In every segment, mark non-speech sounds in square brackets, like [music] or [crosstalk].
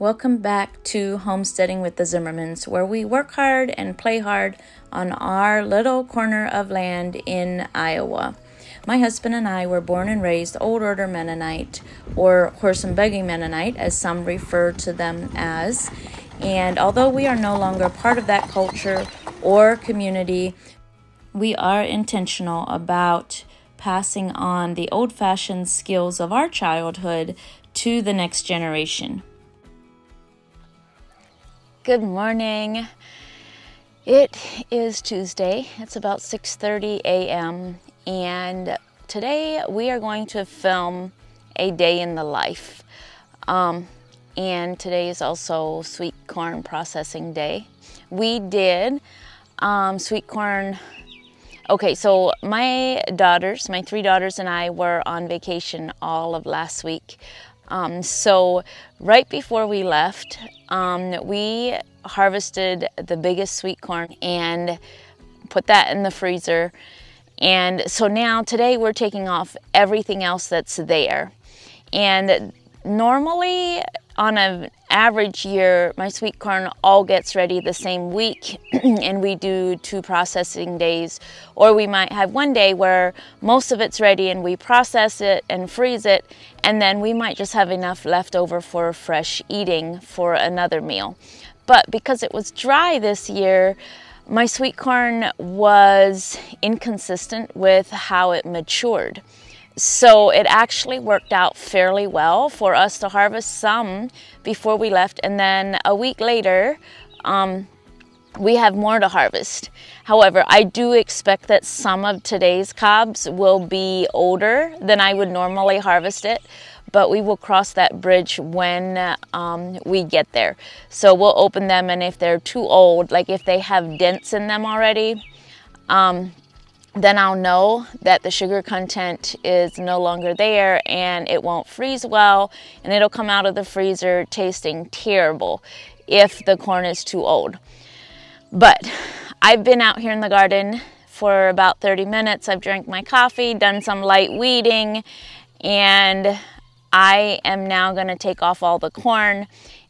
Welcome back to Homesteading with the Zimmermans, where we work hard and play hard on our little corner of land in Iowa. My husband and I were born and raised Old Order Mennonite, or horse and buggy Mennonite, as some refer to them as. And although we are no longer part of that culture or community, we are intentional about passing on the old fashioned skills of our childhood to the next generation. Good morning. It is Tuesday. It's about 6:30 a.m. and today we are going to film a day in the life. Um, and today is also sweet corn processing day. We did um, sweet corn. Okay, so my daughters, my three daughters and I were on vacation all of last week. Um, so right before we left, um, we harvested the biggest sweet corn and put that in the freezer. And so now today we're taking off everything else that's there. And normally on an average year, my sweet corn all gets ready the same week [clears throat] and we do two processing days. Or we might have one day where most of it's ready and we process it and freeze it and then we might just have enough left over for fresh eating for another meal. But because it was dry this year, my sweet corn was inconsistent with how it matured. So it actually worked out fairly well for us to harvest some before we left. And then a week later, um, we have more to harvest. However, I do expect that some of today's cobs will be older than I would normally harvest it, but we will cross that bridge when um, we get there. So we'll open them and if they're too old, like if they have dents in them already, um, then I'll know that the sugar content is no longer there and it won't freeze well and it'll come out of the freezer tasting terrible if the corn is too old. But I've been out here in the garden for about 30 minutes. I've drank my coffee, done some light weeding, and I am now gonna take off all the corn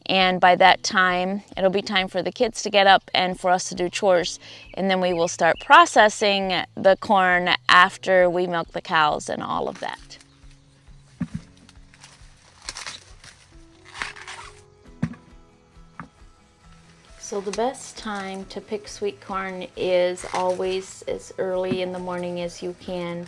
and by that time it'll be time for the kids to get up and for us to do chores and then we will start processing the corn after we milk the cows and all of that. So the best time to pick sweet corn is always as early in the morning as you can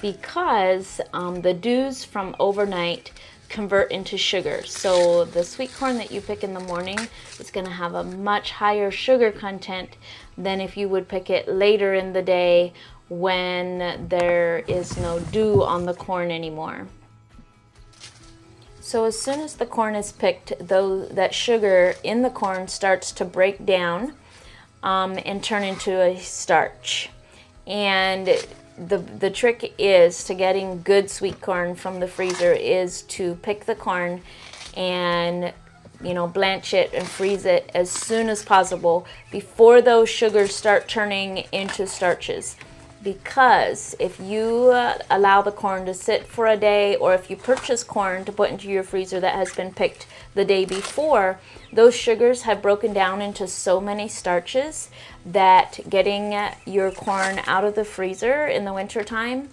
because um, the dews from overnight convert into sugar. So the sweet corn that you pick in the morning is going to have a much higher sugar content than if you would pick it later in the day when there is no dew on the corn anymore. So as soon as the corn is picked, though that sugar in the corn starts to break down um, and turn into a starch. And the, the trick is to getting good sweet corn from the freezer is to pick the corn and you know blanch it and freeze it as soon as possible before those sugars start turning into starches. Because if you uh, allow the corn to sit for a day or if you purchase corn to put into your freezer that has been picked the day before, those sugars have broken down into so many starches that getting your corn out of the freezer in the wintertime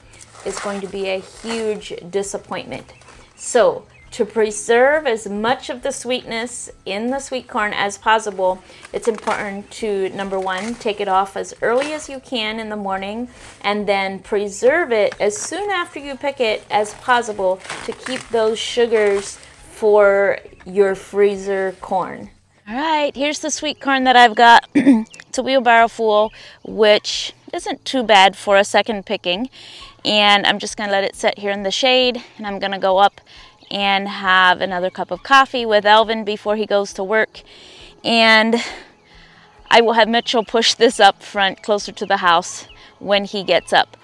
is going to be a huge disappointment. So to preserve as much of the sweetness in the sweet corn as possible, it's important to, number one, take it off as early as you can in the morning and then preserve it as soon after you pick it as possible to keep those sugars for your freezer corn. All right, here's the sweet corn that I've got. [clears throat] it's a wheelbarrow full, which isn't too bad for a second picking. And I'm just gonna let it sit here in the shade and I'm gonna go up and have another cup of coffee with Elvin before he goes to work. And I will have Mitchell push this up front closer to the house when he gets up.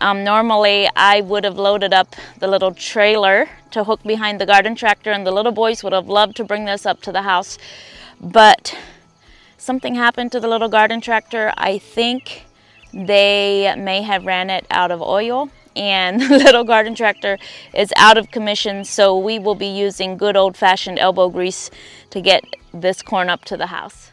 Um, normally I would have loaded up the little trailer to hook behind the garden tractor and the little boys would have loved to bring this up to the house. But something happened to the little garden tractor. I think they may have ran it out of oil and [laughs] the little garden tractor is out of commission, so we will be using good old-fashioned elbow grease to get this corn up to the house.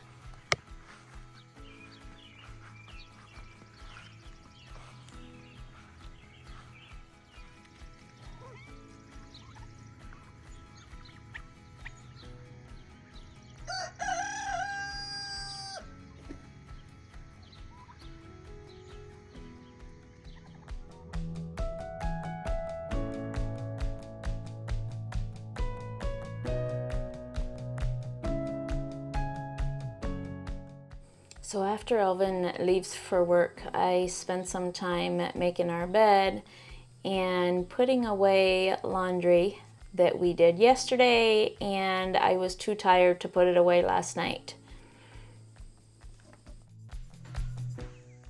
So after Elvin leaves for work, I spend some time making our bed and putting away laundry that we did yesterday and I was too tired to put it away last night.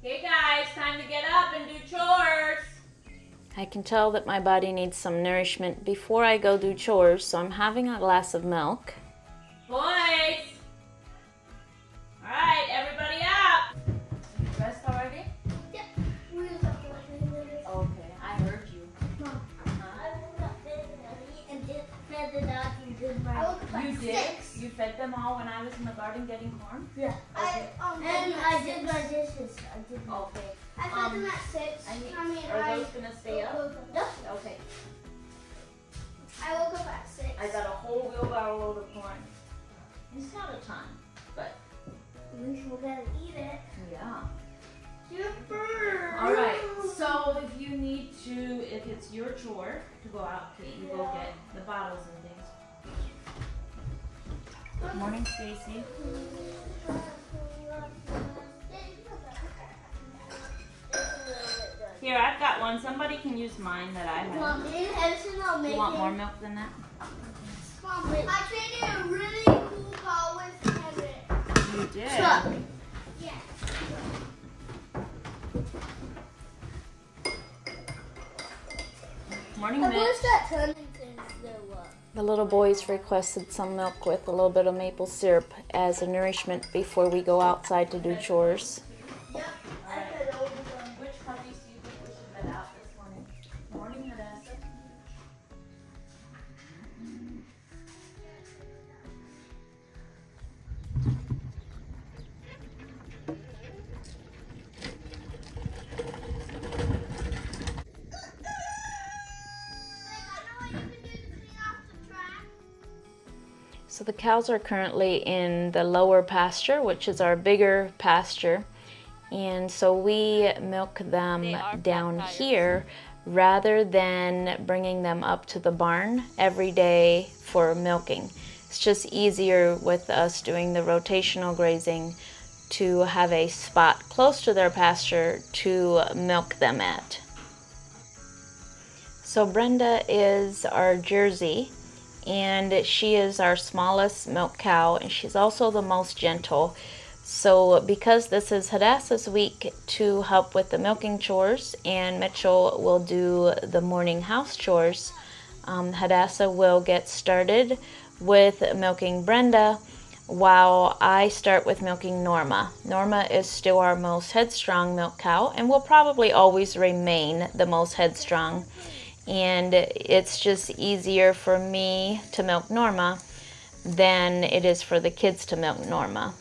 Hey guys, time to get up and do chores. I can tell that my body needs some nourishment before I go do chores, so I'm having a glass of milk. I woke up You at did? six. You fed them all when I was in the garden getting corn? Yeah. I um. And I did my dishes. I did. My, Okay. I fed Um, them at six. I need, I mean, are I. those gonna stay up? woke Okay. I woke up at six. I got a whole wheelbarrow load of corn. It's not a ton, but At least we're gonna eat it. yeah. Super. All right. So if you need to, if it's your chore to go out, Kate, you go get the bottles and things. Good morning, Stacy. Here, I've got one. Somebody can use mine that I have. Mom, me and Edison are You want more milk than that? Mom, I traded a really cool car with Henry. You did. Yeah. Morning, Mitch. The little boys requested some milk with a little bit of maple syrup as a nourishment before we go outside to do chores. Cows are currently in the lower pasture, which is our bigger pasture. And so we milk them down here rather than bringing them up to the barn every day for milking. It's just easier with us doing the rotational grazing to have a spot close to their pasture to milk them at. So Brenda is our Jersey and she is our smallest milk cow and she's also the most gentle. So because this is Hadassah's week to help with the milking chores and Mitchell will do the morning house chores, um, Hadassah will get started with milking Brenda while I start with milking Norma. Norma is still our most headstrong milk cow and will probably always remain the most headstrong and it's just easier for me to milk Norma than it is for the kids to milk Norma.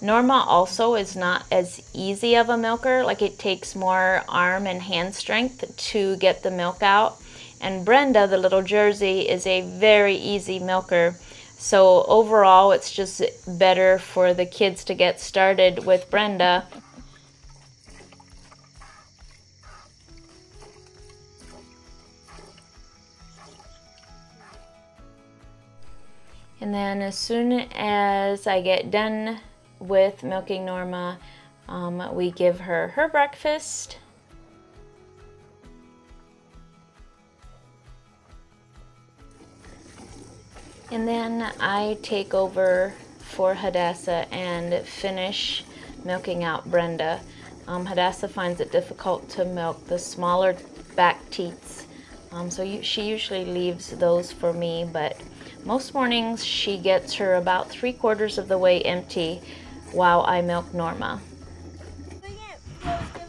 Norma also is not as easy of a milker, like it takes more arm and hand strength to get the milk out. And Brenda, the little Jersey, is a very easy milker. So overall, it's just better for the kids to get started with Brenda And then as soon as I get done with milking Norma, um, we give her her breakfast. And then I take over for Hadassah and finish milking out Brenda. Um, Hadassah finds it difficult to milk the smaller back teats, um, so you, she usually leaves those for me, but most mornings she gets her about three quarters of the way empty while I milk Norma.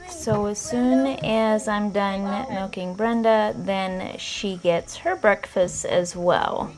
So as soon as I'm done milking Brenda, then she gets her breakfast as well.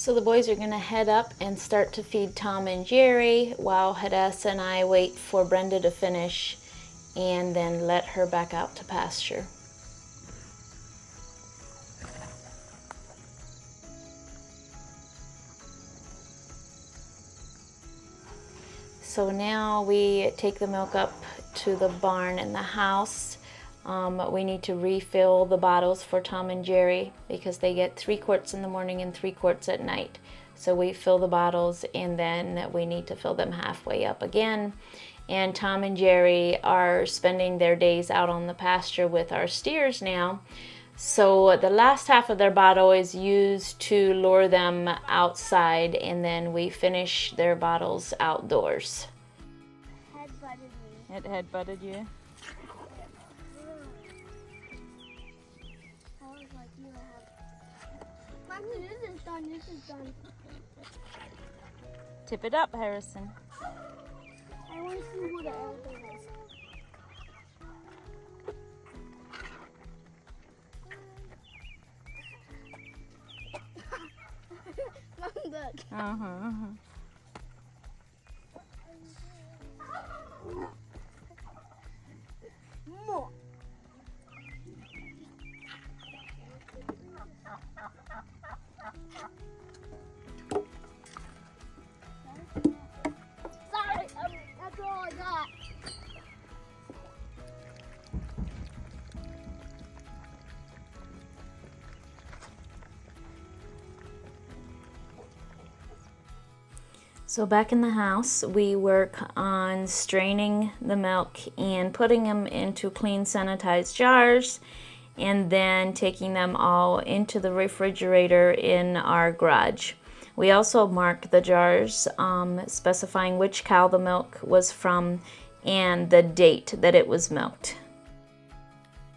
So the boys are going to head up and start to feed Tom and Jerry while Hadassah and I wait for Brenda to finish and then let her back out to pasture. So now we take the milk up to the barn in the house. Um, we need to refill the bottles for Tom and Jerry because they get three quarts in the morning and three quarts at night. So we fill the bottles and then we need to fill them halfway up again. And Tom and Jerry are spending their days out on the pasture with our steers now. So the last half of their bottle is used to lure them outside and then we finish their bottles outdoors. Head butted me. It head butted you. Done. This is done. Tip it up, Harrison. I want to see who the elephant is. Mom, look. Uh-huh. More. So back in the house, we work on straining the milk and putting them into clean sanitized jars and then taking them all into the refrigerator in our garage. We also mark the jars um, specifying which cow the milk was from and the date that it was milked.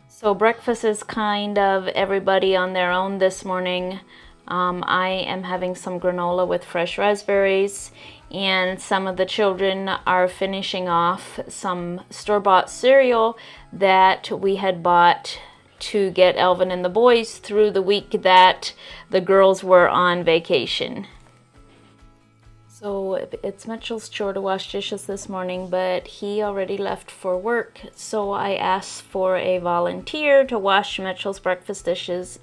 So breakfast is kind of everybody on their own this morning. Um, I am having some granola with fresh raspberries, and some of the children are finishing off some store bought cereal that we had bought to get Elvin and the boys through the week that the girls were on vacation. So it's Mitchell's chore to wash dishes this morning, but he already left for work. So I asked for a volunteer to wash Mitchell's breakfast dishes,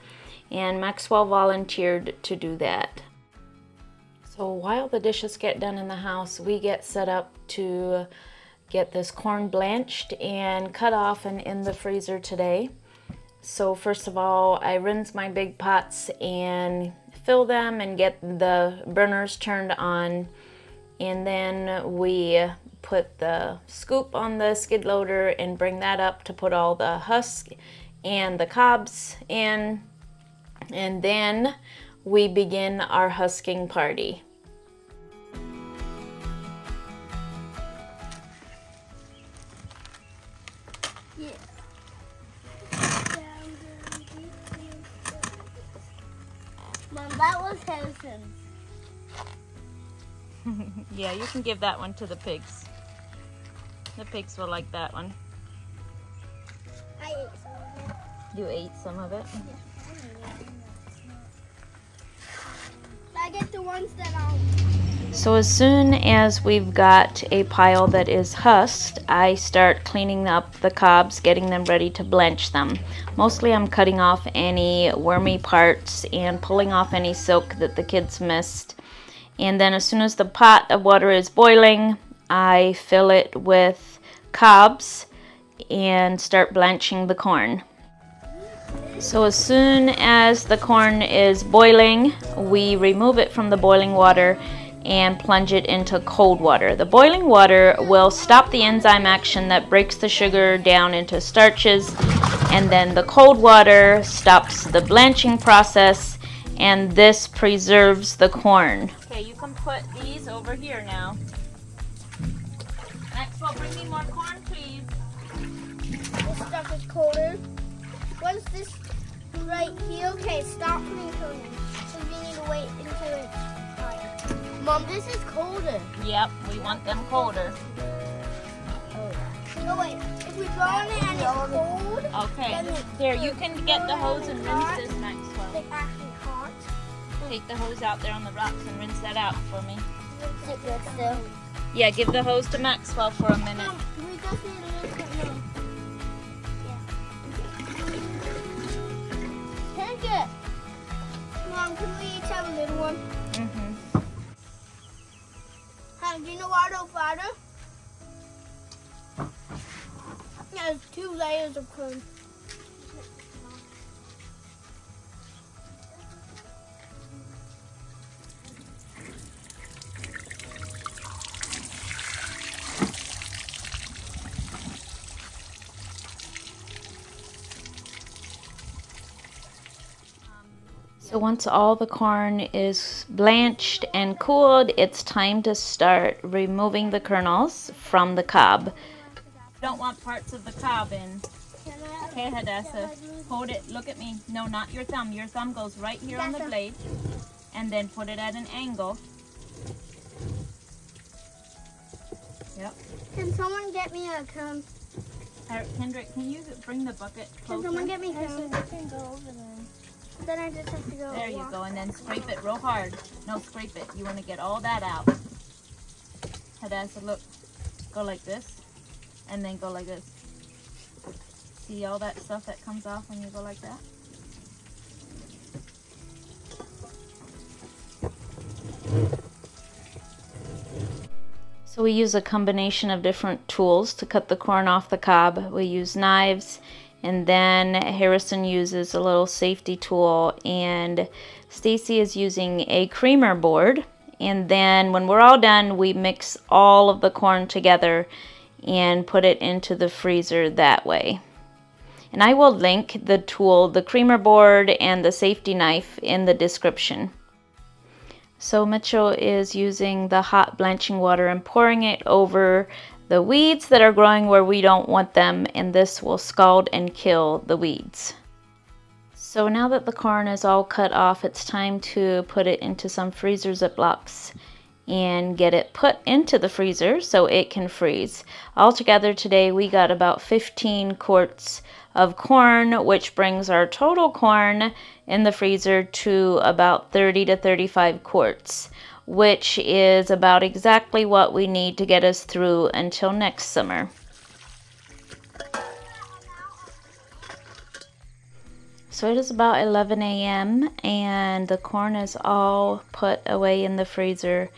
and Maxwell volunteered to do that. So while the dishes get done in the house, we get set up to get this corn blanched and cut off and in the freezer today. So first of all, I rinse my big pots and fill them and get the burners turned on. And then we put the scoop on the skid loader and bring that up to put all the husk and the cobs in. And then we begin our husking party. Yeah. Mom, that was Harrison's. [laughs] Yeah, you can give that one to the pigs. The pigs will like that one. I ate some of it. You ate some of it. Get the ones that So as soon as we've got a pile that is husked, I start cleaning up the cobs, getting them ready to blanch them. Mostly I'm cutting off any wormy parts and pulling off any silk that the kids missed. And then as soon as the pot of water is boiling, I fill it with cobs and start blanching the corn. So as soon as the corn is boiling, we remove it from the boiling water and plunge it into cold water. The boiling water will stop the enzyme action that breaks the sugar down into starches and then the cold water stops the blanching process and this preserves the corn. Okay, you can put these over here now. Maxwell, bring me more corn, please. This stuff is colder. Once this right here, okay, stop putting corn in. So we need to wait until it's hot. Mom, this is colder. Yep, we want them colder. No, wait. If we go on it and it's cold, okay. Here, you can get the hose and rinse this, Maxwell. Like actually hot. Take the hose out there on the rocks and rinse that out for me. Is it good still? Yeah, give the hose to Maxwell for a minute. Mom, do you know why I don't flatter? There's two layers of corn. So once all the corn is blanched and cooled, it's time to start removing the kernels from the cob. Don't want parts of the cob in. Okay, Hadassah, hold it, look at me. No, not your thumb. Your thumb goes right here on the blade. And then put it at an angle. Yep. Can someone get me a cone? Kendrick, can you bring the bucket closer? Can someone get me cones? I can go over there. Then I just have to go. There you go, and then scrape it real hard. No, scrape it. You want to get all that out. Hadassah, look. Go like this, and then go like this. See all that stuff that comes off when you go like that? So we use a combination of different tools to cut the corn off the cob. We use knives and then Harrison uses a little safety tool and Stacy is using a creamer board and then when we're all done we mix all of the corn together and put it into the freezer that way. And I will link the tool, the creamer board and the safety knife in the description. So Mitchell is using the hot blanching water and pouring it over the weeds that are growing where we don't want them and this will scald and kill the weeds. So now that the corn is all cut off, it's time to put it into some freezer ziplocs and get it put into the freezer so it can freeze. Altogether today we got about 15 quarts of corn, which brings our total corn in the freezer to about 30 to 35 quarts which is about exactly what we need to get us through until next summer. So it is about 11 a.m. and the corn is all put away in the freezer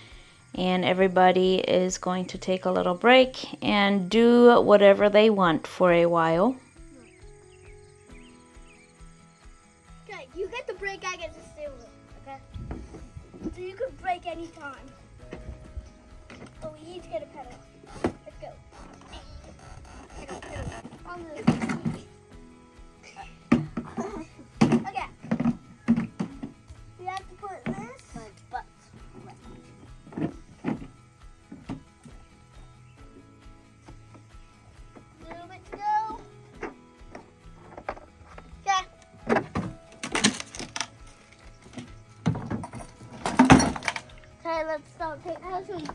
and everybody is going to take a little break and do whatever they want for a while. Okay, you get the break, I get the? So you can break any time. But we need to get a pedal. Let's go. On the let's start taking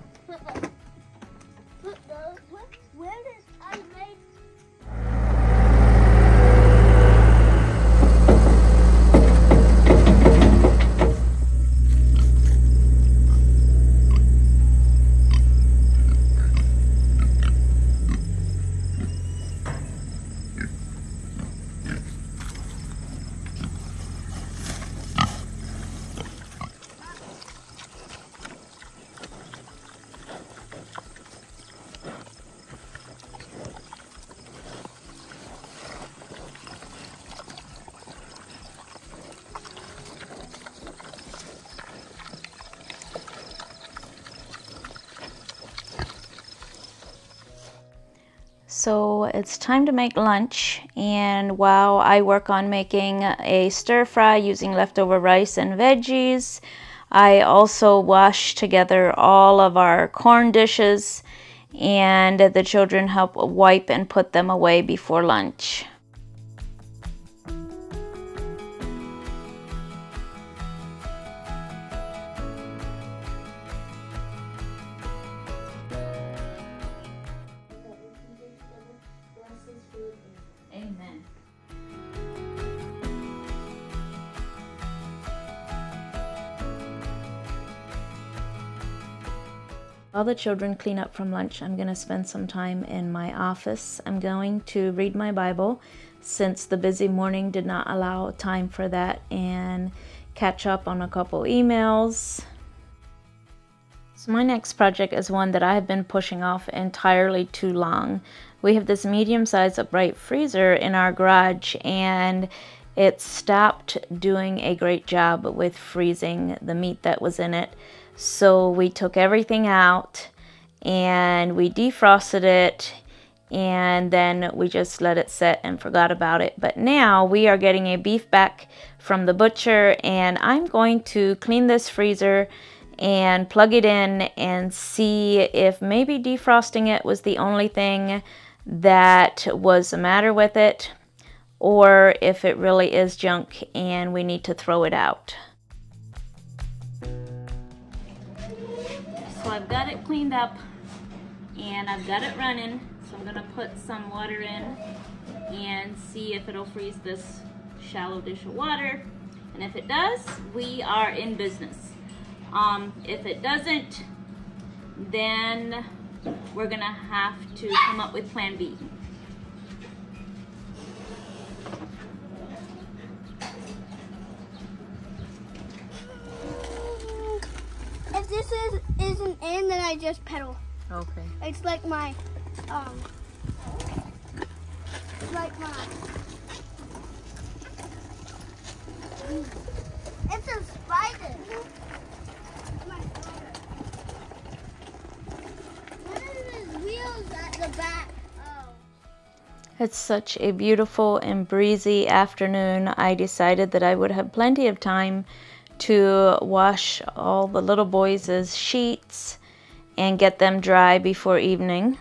put those where, where did I make So it's time to make lunch and while I work on making a stir fry using leftover rice and veggies, I also wash together all of our corn dishes and the children help wipe and put them away before lunch. While the children clean up from lunch, I'm going to spend some time in my office. I'm going to read my Bible since the busy morning did not allow time for that and catch up on a couple emails. So my next project is one that I have been pushing off entirely too long. We have this medium-sized upright freezer in our garage and it stopped doing a great job with freezing the meat that was in it. So we took everything out and we defrosted it and then we just let it set and forgot about it. But now we are getting a beef back from the butcher and I'm going to clean this freezer and plug it in and see if maybe defrosting it was the only thing that was the matter with it or if it really is junk and we need to throw it out. I've got it cleaned up and I've got it running. So I'm gonna put some water in and see if it'll freeze this shallow dish of water. And if it does, we are in business. Um, if it doesn't, then we're gonna have to come up with plan B. this is isn't in, then I just pedal. Okay. It's like my, um, like my. It's a spider. My spider. What are his wheels at the back? Oh. It's such a beautiful and breezy afternoon. I decided that I would have plenty of time to wash all the little boys' sheets and get them dry before evening.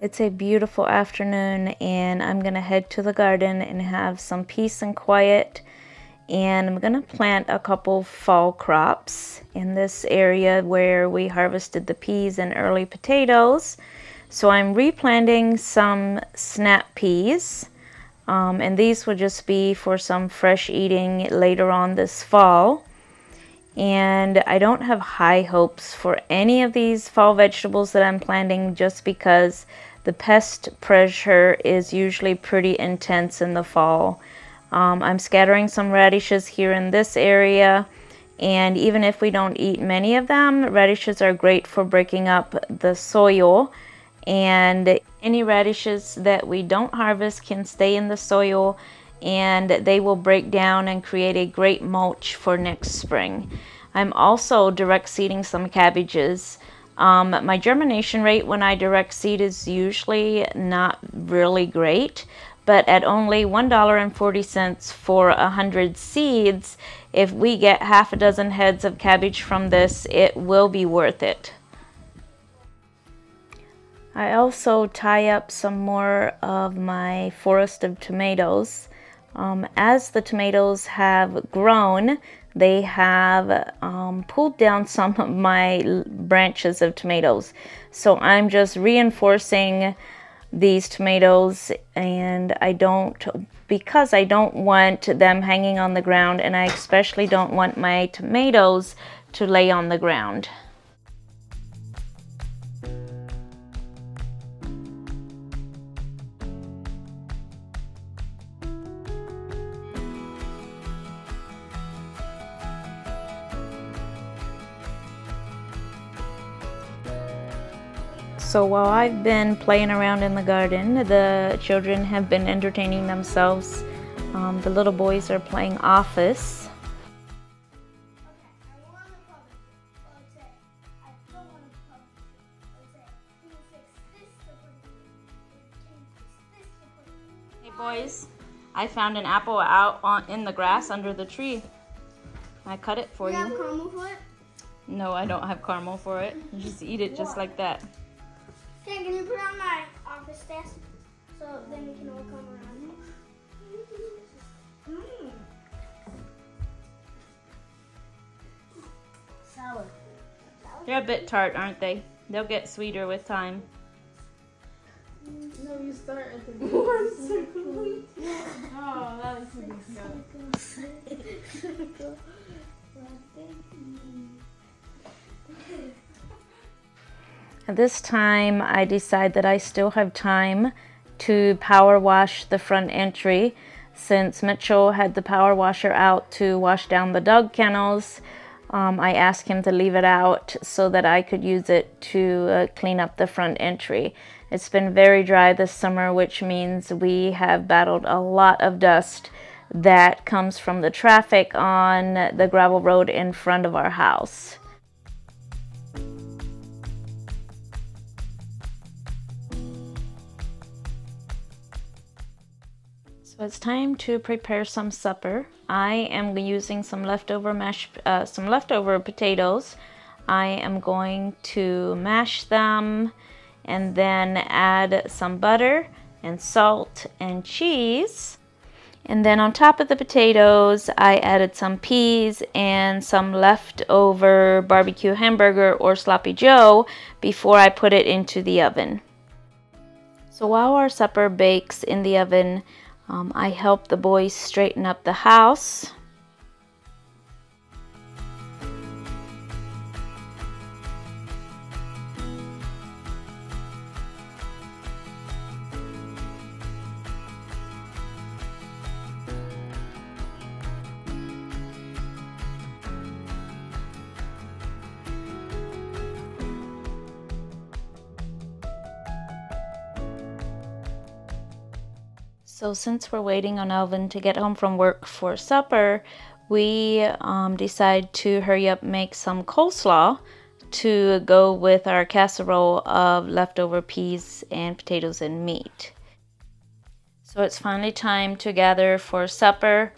It's a beautiful afternoon and I'm gonna head to the garden and have some peace and quiet and I'm gonna plant a couple fall crops in this area where we harvested the peas and early potatoes. So I'm replanting some snap peas um, and these will just be for some fresh eating later on this fall. And I don't have high hopes for any of these fall vegetables that I'm planting just because the pest pressure is usually pretty intense in the fall. Um, I'm scattering some radishes here in this area and even if we don't eat many of them, radishes are great for breaking up the soil and any radishes that we don't harvest can stay in the soil and they will break down and create a great mulch for next spring. I'm also direct seeding some cabbages. Um, my germination rate when I direct seed is usually not really great, but at only $1.40 for 100 seeds, if we get half a dozen heads of cabbage from this, it will be worth it. I also tie up some more of my forest of tomatoes. Um, as the tomatoes have grown, they have um, pulled down some of my branches of tomatoes. So I'm just reinforcing these tomatoes and I don't, because I don't want them hanging on the ground and I especially don't want my tomatoes to lay on the ground. So while I've been playing around in the garden, the children have been entertaining themselves. Um, the little boys are playing office. Hey boys, I found an apple out on, in the grass under the tree. I cut it for You you. have caramel for it? No, I don't have caramel for it. You just eat it just like that. Okay, can you put it on my office desk so then we can all come around? Mm. Sour. They're a bit tart, aren't they? They'll get sweeter with time. No, you start at the [laughs] one circle. Oh, that was disgusting. [laughs] [laughs] This time, I decide that I still have time to power wash the front entry. Since Mitchell had the power washer out to wash down the dog kennels, um, I asked him to leave it out so that I could use it to uh, clean up the front entry. It's been very dry this summer, which means we have battled a lot of dust that comes from the traffic on the gravel road in front of our house. So it's time to prepare some supper. I am using some leftover mash, uh, some leftover potatoes. I am going to mash them and then add some butter and salt and cheese. And then on top of the potatoes, I added some peas and some leftover barbecue hamburger or sloppy joe before I put it into the oven. So while our supper bakes in the oven, um, I help the boys straighten up the house. So since we're waiting on Elvin to get home from work for supper, we um, decide to hurry up make some coleslaw to go with our casserole of leftover peas and potatoes and meat. So it's finally time to gather for supper.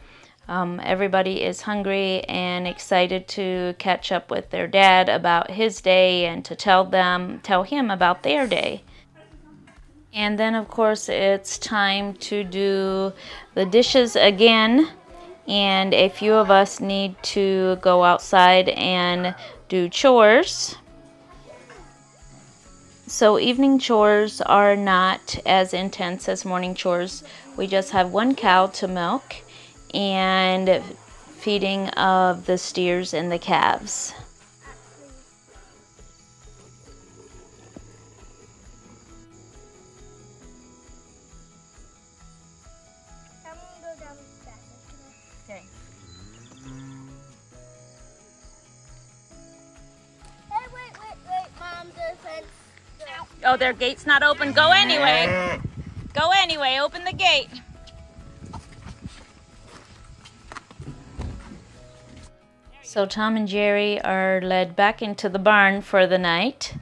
Um, everybody is hungry and excited to catch up with their dad about his day and to tell them, tell him about their day. And then, of course, it's time to do the dishes again. And a few of us need to go outside and do chores. So, evening chores are not as intense as morning chores. We just have one cow to milk and feeding of the steers and the calves. Okay. Hey, wait, wait, wait, Mom, the fence. Oh, their gate's not open. Go anyway. Go anyway. Open the gate. So Tom and Jerry are led back into the barn for the night.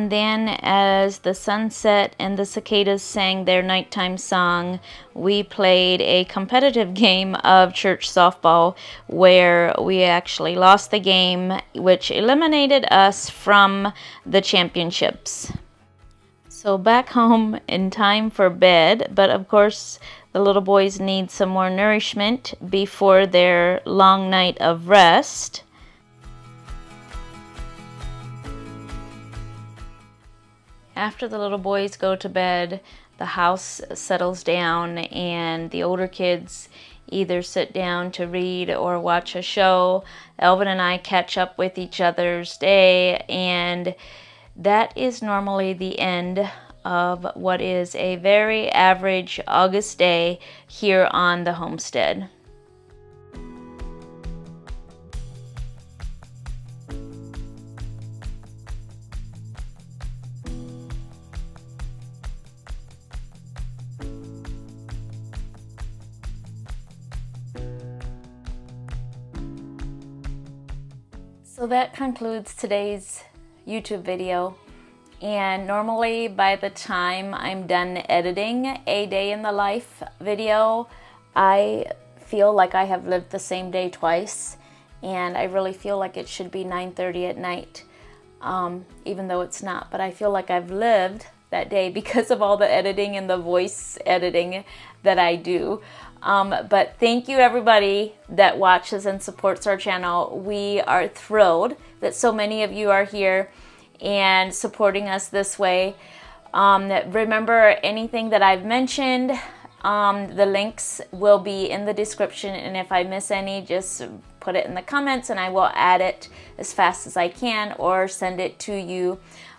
And then, as the sun set and the cicadas sang their nighttime song, we played a competitive [laughs] game of church softball where we actually lost the game, which eliminated us from the championships. So, back [laughs] home in time for bed, but of course, the little boys need some more nourishment before their long night of rest. After the little boys go to bed, the house settles down and the older kids either sit down to read or watch a show. Elvin and I catch up with each other's day and that is normally the end of what is a very average August day here on the homestead. That concludes today's YouTube video. And normally by the time I'm done editing a day in the life video, I feel like I have lived the same day twice. And I really feel like it should be 9.30 at night, um, even though it's not. But I feel like I've lived that day [laughs] because of all the editing and the voice editing that I do. Um, but thank you everybody that watches and supports our channel. We are thrilled that so many of you are here and supporting us this way. Um, remember anything that I've mentioned, um, the links will be in the description and if I miss any, just put it in the comments and I will add it as fast as I can or send it to you.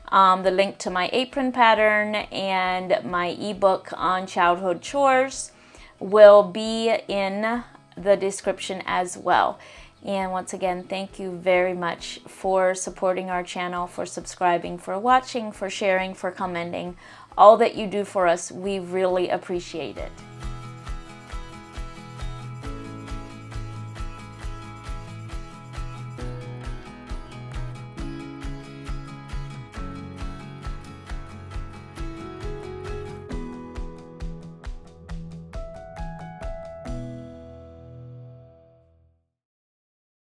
Um, the link to my apron pattern and my ebook on childhood chores will be in the description as well. And once again, thank you very much for supporting our channel, for subscribing, for watching, for sharing, for commenting. All that you do for us, we really appreciate it.